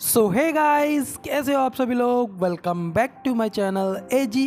सो है गाइस कैसे हो आप सभी लोग? Welcome back to my channel A G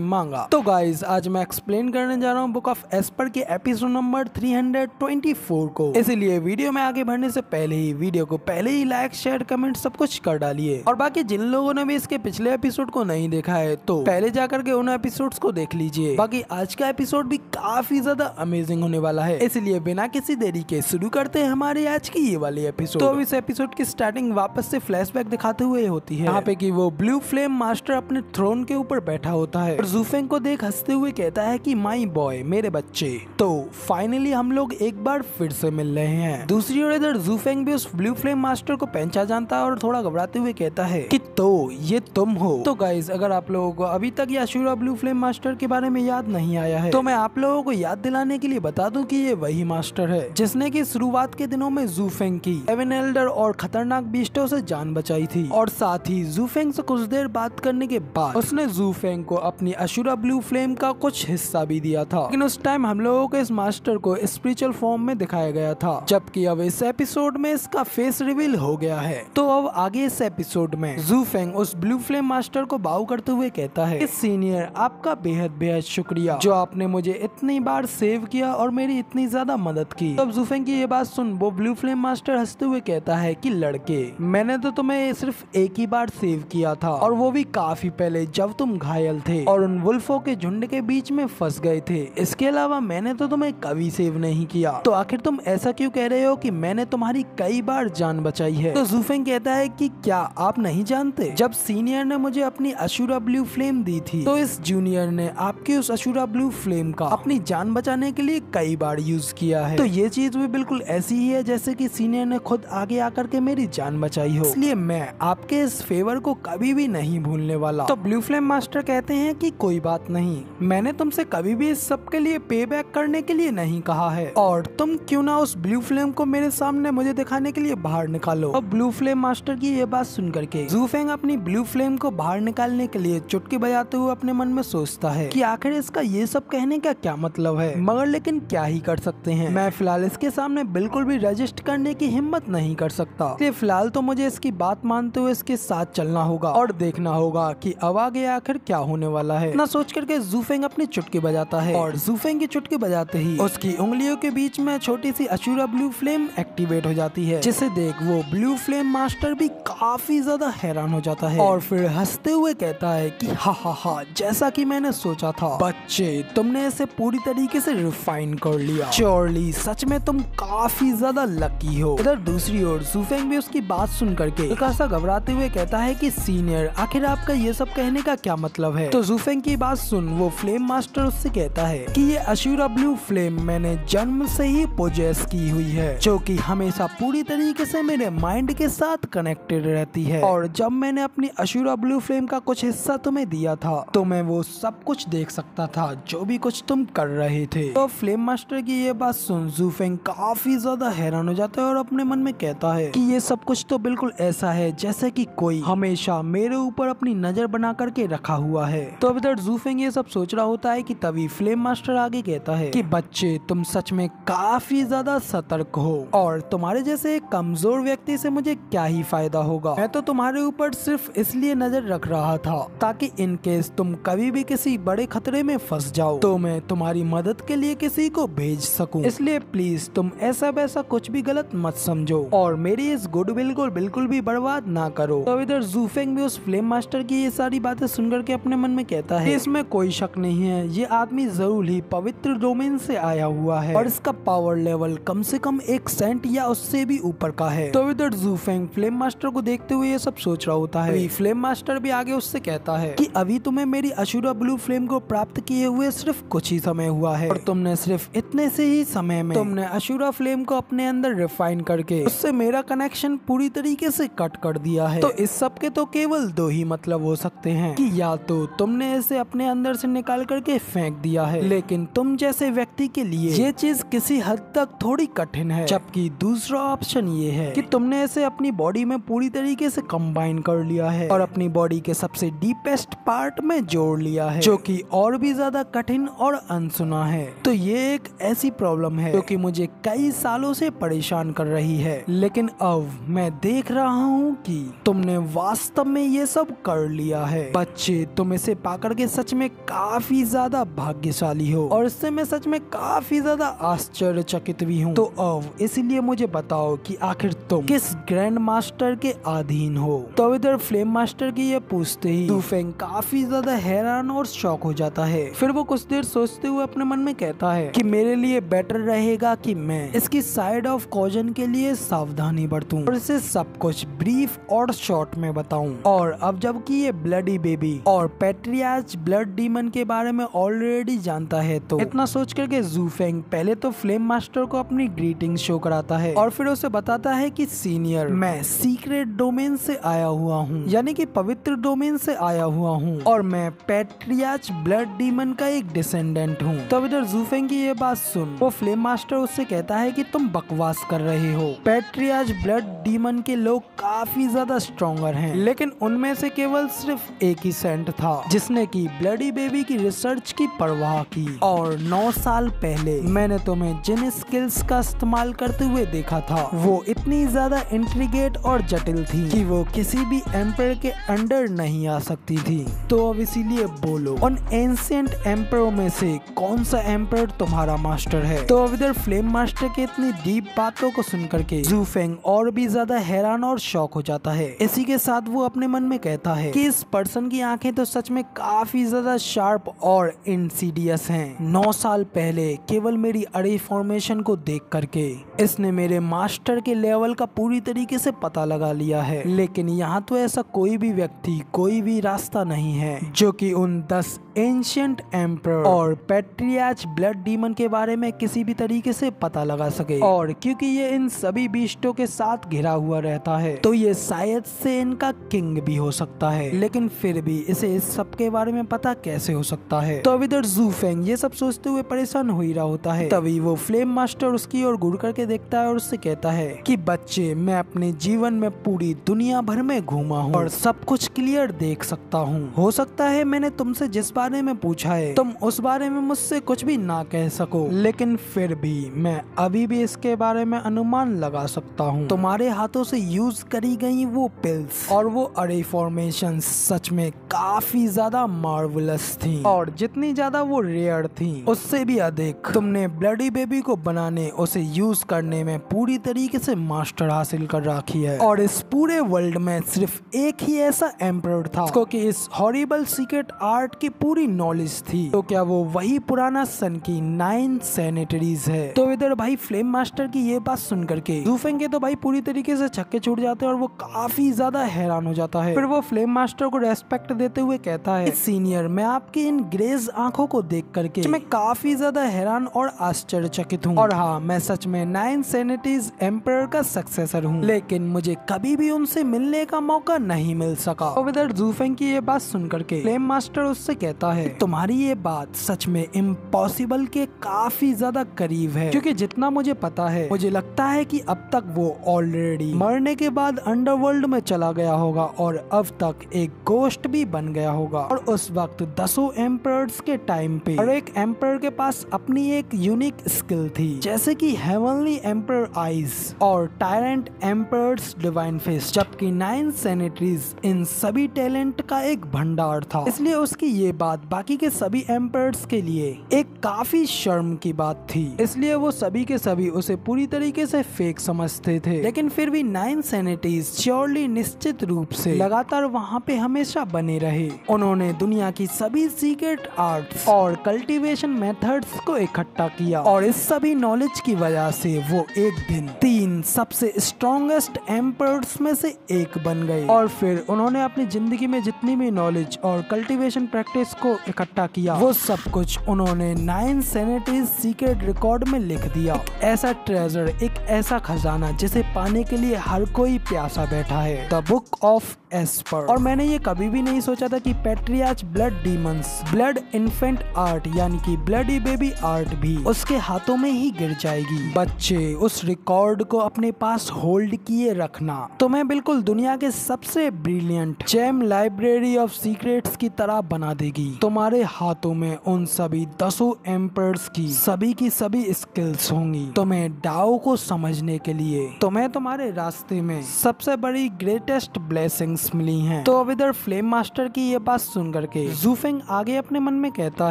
manga तो गाइस आज मैं एक्सप्लेन करने जा रहा हूँ बुक ऑफ़ एस्पर के एपिसोड नंबर 324 को। इसीलिए वीडियो में आगे बढ़ने से पहले ही वीडियो को पहले ही लाइक शेयर कमेंट सब कुछ कर डालिए। और बाकी जिन लोगों ने भी इसके पिछले एपिसोड को नहीं देखा है तो पहले जाकर के उन एपिसोड को देख लीजिए। बाकी आज का एपिसोड भी काफ़ी ज़्यादा अमेजिंग होने वाला है। इसलिए बिना किसी देरी के शुरू करते हैं हमारे आज की ये वाली एपिसोड तो इस एपिसोड की स्टार्टिंग वापस से फ्लैशबैक दिखाते हुए होती है। यहाँ पे कि वो ब्लू फ्लेम मास्टर अपने थ्रोन के ऊपर बैठा होता है। और जूफेंग को देख हँसते हुए कहता है कि माई बॉय मेरे बच्चे। तो फाइनली हम लोग एक बार फिर से मिल रहे हैं। दूसरी ओर इधर जूफेंग भी उस ब्लू फ्लेम मास्टर को पहचान जानता है और थोड़ा घबराते हुए कहता है कि तो ये तुम हो? तो गाइज़ अगर आप लोगों को अभी तक ये ब्लू फ्लेम मास्टर के बारे में याद नहीं आया है तो मैं आप लोगों को याद दिलाने के लिए बता दूँ कि ये वही मास्टर है जिसने की शुरुआत के दिनों में जूफेंग की। एवन एल्डर और खतरनाक बीस्टों से जान बचाई थी। और साथ ही जूफेंग से कुछ देर बात करने के बाद उसने जूफेंग को अपनी अशुरा ब्लू फ्लेम का कुछ हिस्सा भी दिया था। लेकिन उस टाइम हम लोगों को इस मास्टर को स्पिरिचुअल फॉर्म में दिखाया गया था, जबकि अब इस एपिसोड में इसका फेस रिवील हो गया है। तो अब आगे इस एपिसोड में जूफेंग उस ब्लू फ्लेम मास्टर को बाउ करते हुए कहता है सीनियर आपका बेहद बेहद शुक्रिया, जो आपने मुझे इतनी बार सेव किया और मेरी इतनी ज़्यादा मदद की। तब जूफेंग की ये बात सुन वो ब्लू फ्लेम मास्टर हँसते हुए कहता है कि, लड़के, मैंने तो तुम्हें सिर्फ़ एक ही बार सेव किया था और वो भी काफ़ी पहले जब तुम घायल थे और उन वुल्फों के झुंड के बीच में फंस गए थे। इसके अलावा मैंने तो तुम्हें कभी सेव नहीं किया। तो आखिर तुम ऐसा क्यों कह रहे हो कि मैंने तुम्हारी कई बार जान बचाई है? तो जूफेंग कहता है कि क्या आप नहीं जानते? जब सीनियर ने मुझे अपनी अशुरा ब्लू फ्लेम दी थी तो इस जूनियर ने आपकी उस अशुरा ब्लू फ्लेम का अपनी जान बचाने के लिए कई बार यूज़ किया है। तो ये चीज़ भी बिल्कुल ऐसी ही है जैसे की सीनियर ने खुद आगे आकर के मेरी जान बचाई हो। इसलिए मैं आपके इस फेवर को कभी भी नहीं भूलने वाला। तो ब्लू फ्लेम मास्टर कहते हैं कि कोई बात नहीं, मैंने तुमसे कभी भी इस सब के लिए पे बैक करने के लिए नहीं कहा है। और तुम क्यों ना उस ब्लू फ्लेम को मेरे सामने मुझे दिखाने के लिए बाहर निकालो। अब ब्लू फ्लेम मास्टर की ये बात सुन करके जूफेंग अपनी ब्लू फ्लेम को बाहर निकालने के लिए चुटकी बजाते हुए अपने मन में सोचता है की आखिर इसका ये सब कहने का क्या मतलब है? मगर लेकिन क्या ही कर सकते हैं? मैं फ़िलहाल इसके सामने बिल्कुल भी रजिस्ट करने की हिम्मत नहीं कर सकता। फ़िलहाल तो मुझे इसकी बात मानते हुए इसके साथ चलना होगा और देखना होगा कि अब आगे आखिर क्या होने वाला है। ना सोच करके जूफेंग अपनी चुटकी बजाता है और जूफेंग की चुटकी बजाते ही उसकी उंगलियों के बीच में छोटी सी अशूरा ब्लू फ्लेम एक्टिवेट हो जाती है, जिसे देख वो ब्लू फ्लेम मास्टर भी काफ़ी ज़्यादा हैरान हो जाता है और फिर हँसते हुए कहता है की, हा हा हा, जैसा की मैंने सोचा था। बच्चे, तुमने इसे पूरी तरीके से रिफाइन कर लिया। चोरली, सच में तुम काफ़ी ज़्यादा लकी हो। इधर दूसरी ओर जूफेंग भी उसकी बात सुन करके। खासा घबराते हुए कहता है कि सीनियर आखिर आपका ये सब कहने का क्या मतलब है? तो जूफेंग की बात सुन वो फ्लेम मास्टर उससे कहता है कि ये अशूरा ब्लू फ्लेम मैंने जन्म से ही पोजेस की हुई है जो कि हमेशा पूरी तरीके से मेरे माइंड के साथ कनेक्टेड रहती है। और जब मैंने अपनी अशूरा ब्लू फ्लेम का कुछ हिस्सा तुम्हें दिया था तो मैं वो सब कुछ देख सकता था जो भी कुछ तुम कर रहे थे। तो फ्लेम मास्टर की ये बात सुन जूफेंग काफ़ी ज़्यादा हैरान हो जाता है और अपने मन में कहता है कि ये सब कुछ तो बिल्कुल ऐसा है जैसे कि कोई हमेशा मेरे ऊपर अपनी नज़र बना करके रखा हुआ है। तो अब इधर जूफेंग ये सब सोच रहा होता है कि तभी फ्लेम मास्टर आगे कहता है कि बच्चे, तुम सच में काफ़ी ज़्यादा सतर्क हो और तुम्हारे जैसे एक कमज़ोर व्यक्ति से मुझे क्या ही फ़ायदा होगा? मैं तो तुम्हारे ऊपर सिर्फ़ इसलिए नज़र रख रहा था ताकि इन केस तुम कभी भी किसी बड़े खतरे में फंस जाओ तो मैं तुम्हारी मदद के लिए किसी को भेज सकूँ। इसलिए प्लीज़ तुम ऐसा वैसा कुछ भी गलत मत समझो और मेरी इस गुडविल को बिल्कुल भी बर्बाद ना करो। तो इधर जूफेंग भी उस फ्लेम मास्टर की ये सारी बातें सुन करके अपने मन में कहता है, इसमें कोई शक नहीं है, ये आदमी ज़रूर ही पवित्र डोमेन से आया हुआ है और इसका पावर लेवल कम से कम एक सेंट या उससे भी ऊपर का है। तो इधर जूफेंग फ्लेम मास्टर को देखते हुए ये सब सोच रहा होता है। फ्लेम मास्टर भी आगे उससे कहता है कि अभी तुम्हें मेरी अशुरा ब्लू फ्लेम को प्राप्त किए हुए सिर्फ़ कुछ ही समय हुआ है और तुमने सिर्फ़ इतने से ही समय में तुमने अशुरा फ्लेम को अपने अंदर रिफाइन करके, उससे मेरा कनेक्शन पूरी तरीके से कट कर दिया है। तो इस सब के तो केवल दो ही मतलब हो सकते हैं कि या तो तुमने इसे अपने अंदर से निकाल करके फेंक दिया है, लेकिन तुम जैसे व्यक्ति के लिए ये चीज़ किसी हद तक थोड़ी कठिन है, जबकि दूसरा ऑप्शन ये है कि तुमने इसे अपनी बॉडी में पूरी तरीके से कंबाइन कर लिया है और अपनी बॉडी के सबसे डीपेस्ट पार्ट में जोड़ लिया है, जो कि और भी ज़्यादा कठिन और अनसुना है। तो ये एक ऐसी प्रॉब्लम है, जो कि मुझे कई सालों से परेशान कर रही है। लेकिन अब मैं देख रहा रहा हूँ कि तुमने वास्तव में ये सब कर लिया है। बच्चे, तुम इसे पाकर के सच में काफ़ी ज़्यादा भाग्यशाली हो और इससे मैं सच में काफ़ी ज़्यादा आश्चर्यचकित भी हूँ। तो अब इसीलिए मुझे बताओ कि आखिर तुम किस ग्रैंड मास्टर के अधीन हो? तो इधर फ्लेम मास्टर की ये पूछते ही दूफेंग काफ़ी ज़्यादा हैरान और शौक हो जाता है। फिर वो कुछ देर सोचते हुए अपने मन में कहता है कि मेरे लिए बेटर रहेगा कि मैं इसकी साइड ऑफ़ कॉजन के लिए सावधानी बरतूं और इसे सब कुछ ब्रीफ और शॉर्ट में बताऊँ। और अब जबकि ये ब्लडी बेबी और पेट्रियाज ब्लड डीमन के बारे में ऑलरेडी जानता है तो इतना सोच करके जूफेंग पहले तो फ्लेम मास्टर को अपनी ग्रीटिंग शो कराता है और फिर उसे बताता है कि सीनियर मैं सीक्रेट डोमेन से आया हुआ हूँ। यानी कि पवित्र डोमेन से आया हुआ हूँ और मैं पेट्रियाज ब्लड डीमन का एक डिसेंडेंट हूँ। तब इधर जूफेंग की ये बात सुन। वो फ्लेम मास्टर उससे कहता है कि तुम बकवास कर रहे हो। पेट्रियाज ब्लड डीमन के लोग काफ़ी ज़्यादा स्ट्रॉन्गर हैं। लेकिन उनमें से केवल सिर्फ़ एक ही सेंट था, जिसने की ब्लडी बेबी की रिसर्च की परवाह की। और नौ साल पहले मैंने तुम्हें जिन स्किल्स का इस्तेमाल करते हुए देखा था। वो इतनी ज़्यादा इंट्रीगेट और जटिल थी कि वो किसी भी एम्पर के अंडर नहीं आ सकती थी। तो अब इसीलिए बोलो, उन एंशियंट एम्परों में से कौन सा एम्पर तुम्हारा मास्टर है? तो अब इधर फ्लेम मास्टर के इतनी डीप बातों को सुन करके जूफेंग और भी ज़्यादा हैरान और शौक हो जाता है। इसी के साथ वो अपने मन में कहता है कि इस पर्सन की आँखें तो सच में काफ़ी ज़्यादा शार्प और इंसीडियस हैं। नौ साल पहले केवल मेरी अरे फॉर्मेशन को देख करके इसने मेरे मास्टर के लेवल का पूरी तरीके से पता लगा लिया है। लेकिन यहाँ तो ऐसा कोई भी व्यक्ति, कोई भी रास्ता नहीं है, जो कि उन दस एंशियंट एम्पर और पेट्रियाच ब्लड डीमन के बारे में किसी भी तरीके से पता लगा सके। और क्योंकि ये इन सभी बीस्टों के साथ घिरा हुआ रहता है तो ये शायद से इनका किंग भी हो सकता है। लेकिन फिर भी इसे इस सब के बारे में पता कैसे हो सकता है? तो अब इधर जूफेंग ये सब सोचते हुए परेशान हो ही रहा होता है। तभी वो फ्लेम मास्टर उसकी ओर घूर करके देखता है और उससे कहता है कि, बच्चे, मैं अपने जीवन में पूरी दुनिया भर में घूमा हूँ और सब कुछ क्लियर देख सकता हूँ। हो सकता है मैंने तुमसे जिस बारे में पूछा है, तुम उस बारे में मुझसे कुछ भी ना कह सको। लेकिन फिर भी मैं अभी भी इसके बारे में अनुमान लगा सकता हूँ। तुम्हारे हाथों से यूज़ करी गई वो पिल्स और वो अरे फॉर्मेशन सच में काफ़ी ज़्यादा मार्वलस थी। और जितनी ज़्यादा वो रेयर थी, उससे भी अधिक। तुमने ब्लडी बेबी को बनाने, उसे यूज़ करने में पूरी तरीके से मास्टर हासिल कर रखी है। और इस पूरे वर्ल्ड में सिर्फ़ एक ही ऐसा एम्पर था उसको कि इस हॉरिबल सीक्रेट आर्ट की पूरी नॉलेज थी। तो क्या वो वही पुराना सन की नाइन सैनिटरीज है? तो इधर भाई फ्लेम मास्टर की ये बात सुन करके तो भाई पूरी तरीके से छक्के छूट जाते हैं और वो काफ़ी ज़्यादा हैरान हो जाता है। फिर वो फ्लेम मास्टर को रेस्पेक्ट देते हुए कहता है सीनियर मैं आपकी इन ग्रेज आँखों को देख करके मैं काफ़ी ज़्यादा हैरान और आश्चर्यचकित हूँ। और हाँ मैं सच में नाइन सैनिटीज एम्पर का सक्सेसर हूँ। लेकिन मुझे कभी भी उनसे मिलने का मौका नहीं मिल सका। और इधर जूफेंग की ये बात सुन करके फ्लेम मास्टर उससे कहता है तुम्हारी ये बात सच में इम्पॉसिबल के काफ़ी ज़्यादा करीब है। क्योंकि जितना मुझे पता है मुझे लगता है कि अब तक वो ऑलरेडी मरने के बाद अंडरवर्ल्ड में चला गया होगा और अब तक एक गोस्ट भी बन गया होगा। और उस वक्त दसों एम्पर्स के टाइम पे हर एक एम्पर के पास अपनी एक यूनिक स्किल थी, जैसे कि हेवनली एम्पर आईज और टायरेंट एम्पर्स डिवाइन फेस जबकि नाइन सेनेटरीज इन सभी टैलेंट का एक भंडार था। इसलिए उसकी ये बात बाकी के सभी एम्पर्स के लिए एक काफ़ी शर्म की बात थी। इसलिए वो सभी के सभी उसे पूरी तरीके से फेक समझते थे। लेकिन फिर भी नाइन सैनिटीज श्योरली निश्चित रूप से लगातार वहाँ पे हमेशा बने रहे। उन्होंने दुनिया की सभी सीक्रेट आर्ट्स और कल्टीवेशन मेथड्स को इकट्ठा किया और इस सभी नॉलेज की वजह से वो एक दिन तीन सबसे स्ट्रॉन्गेस्ट एम्पर्स में से एक बन गए। और फिर उन्होंने अपनी ज़िंदगी में जितनी भी नॉलेज और कल्टीवेशन प्रैक्टिस को इकट्ठा किया, वो सब कुछ उन्होंने नाइन सेनेटीज सीक्रेट रिकॉर्ड में लिख दिया। ऐसा ट्रेजर एक ऐसा खजाना जिसे पाने के लिए हर कोई प्यासा बैठा है। द बुक ऑफ़ एस्पर और मैंने ये कभी भी नहीं सोचा था कि patriarch blood demons blood infant art यानी कि ब्लडी बेबी आर्ट भी उसके हाथों में ही गिर जाएगी। बच्चे उस रिकॉर्ड को अपने पास होल्ड किए रखना। तुम्हें बिल्कुल दुनिया के सबसे brilliant gem library of secrets की तरह बना देगी। तुम्हारे हाथों में उन सभी दसों एम्पर्स की सभी की सभी स्किल्स होंगी। तुम्हें डाओ को समझने के लिए तुम्हें तुम्हारे रास्ते में सबसे बड़ी ग्रेटेस्ट ब्लेसिंग्स मिली हैं। तो अब इधर फ्लेम मास्टर की ये बात सुन करके जूफिंग आगे अपने मन में कहता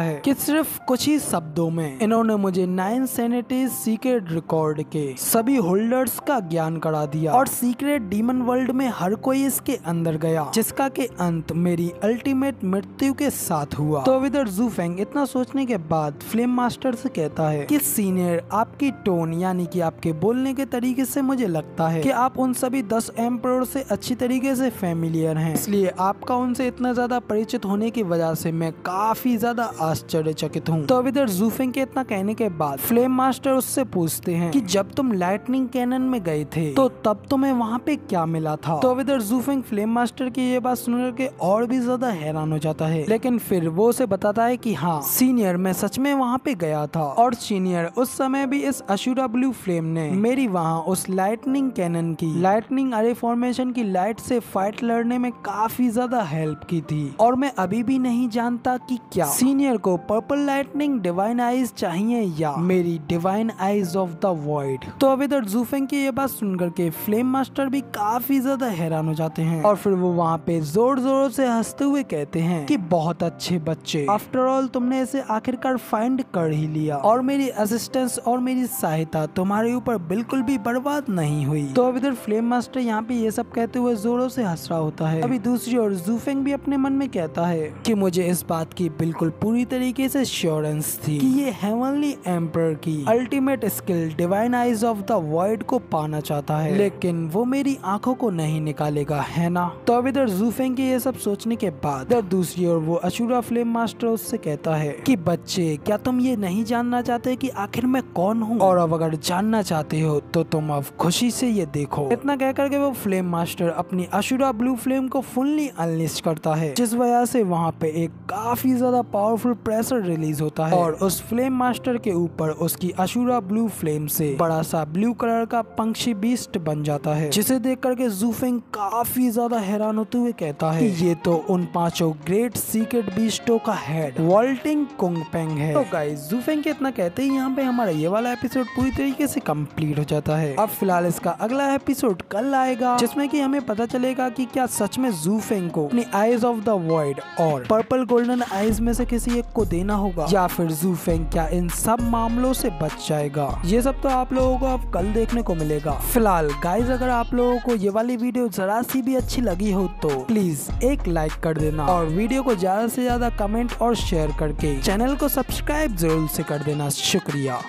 है कि सिर्फ़ कुछ ही शब्दों में इन्होंने मुझे नाइन सैनिटीज सीक्रेट रिकॉर्ड के सभी होल्डर्स का ज्ञान करा दिया। और सीक्रेट डीमन वर्ल्ड में हर कोई इसके अंदर गया, जिसका के अंत मेरी अल्टीमेट मृत्यु के साथ हुआ। तो इधर जूफेंग, इतना सोचने के बाद फ्लेम मास्टर से कहता है कि सीनियर, आपकी टोन, यानी कि आपके बोलने के तरीके से मुझे लगता है कि आप उन सभी दस एम्पर से अच्छी तरीके से फेमिलियर हैं। इसलिए आपका उनसे इतना ज़्यादा परिचित होने की वजह से मैं काफ़ी ज़्यादा आश्चर्यचकित हूँ। तो इधर जूफिंग के इतना कहने के बाद फ्लेम मास्टर उससे पूछते हैं कि जब तुम लाइटनिंग कैनन में गए थे। तो तब तुम्हें वहाँ पे क्या मिला था? तो इधर जूफिंग फ्लेम मास्टर की ये बात सुनकर के और भी ज़्यादा हैरान हो जाता है। लेकिन फिर वो उसे बताता है की हाँ सीनियर मैं सच में वहाँ पे गया था। और सीनियर उस समय भी इस अशुरा ब्लू फ्लेम ने मेरी वहाँ उस लाइटनिंग कैनन की लाइटनिंग अरे फॉर्मेशन की लाइट से फाइट लड़ने में काफ़ी ज़्यादा हेल्प की थी। और मैं अभी भी नहीं जानता कि क्या सीनियर को पर्पल लाइटनिंग डिवाइन आईज चाहिए या मेरी divine eyes of the void तो अब इधर जूफेंग की ये बात सुनकर के फ्लेम मास्टर भी काफ़ी ज़्यादा हैरान हो जाते हैं। और फिर वो वहाँ पे ज़ोर ज़ोर से हँसते हुए कहते हैं कि बहुत अच्छे बच्चे। आफ्टर ऑल तुमने इसे आखिरकार फाइंड कर ही लिया। और मेरी असिस्टेंस और मेरी सहायता तुम्हारे ऊपर बिल्कुल भी बर्बाद नहीं हुई। तो अब इधर फ्लेम मास्टर यहाँ पे ये सब कहते हुए जोरों से हंस रहा होता है। अभी दूसरी ओर जूफेंग भी अपने मन में कहता है कि मुझे इस बात की बिल्कुल पूरी तरीके से श्योरेंस थी कि ये हेवनली एम्पर की ultimate skill divine eyes of the world को पाना चाहता है। लेकिन वो मेरी आँखों को नहीं निकालेगा, है ना? तो अब इधर जूफेंग के ये सब सोचने के बाद इधर दूसरी ओर वो अशुरा फ्लेम मास्टर उससे कहता है कि, बच्चे, क्या तुम ये नहीं जानना चाहते कि आखिर मैं कौन हूँ? और अब अगर जानना चाहते हो तो तुम अब खुशी से ये देखो। इतना कह करके वो फ्लेम मास्टर अपनी अशुरा ब्लू फ्लेम को फुल्ली अनलिस्ट करता है, जिस वजह से वहाँ पे एक काफ़ी ज़्यादा पावरफुल प्रेशर रिलीज़ होता है। और उस फ्लेम मास्टर के ऊपर उसकी अशुरा ब्लू फ्लेम से बड़ा सा ब्लू कलर का पंक्षी बीस्ट बन जाता है, जिसे देख करके जूफिंग काफ़ी ज़्यादा हैरान होते हुए कहता है, ये तो उन पाँचों ग्रेट सीक्रेट बीस्टों का हेड वॉल्टिंग कुंगपेंग है। तो गाइस जूफिंग के इतना कहते ही यहाँ पे हमारा ये वाला एपिसोड पूरी तरीके से कंप्लीट हो जाता है। अब फ़िलहाल इसका अगला एपिसोड कल आएगा, जिसमें कि हमें पता चलेगा कि क्या सच में जूफेंग को अपनी आईज ऑफ़ द वर्ल्ड और पर्पल गोल्डन आईज में से किसी एक को देना होगा, या फिर जूफेंग क्या इन सब मामलों से बच जाएगा। ये सब तो आप लोगों को अब कल देखने को मिलेगा। फ़िलहाल गाइज़ अगर आप लोगों को ये वाली वीडियो जरा सी भी अच्छी लगी हो तो प्लीज़ एक लाइक कर देना और वीडियो को ज़्यादा से ज़्यादा कमेंट और शेयर करके चैनल को सब्सक्राइब ज़रूर से कर देना। शुक्रिया।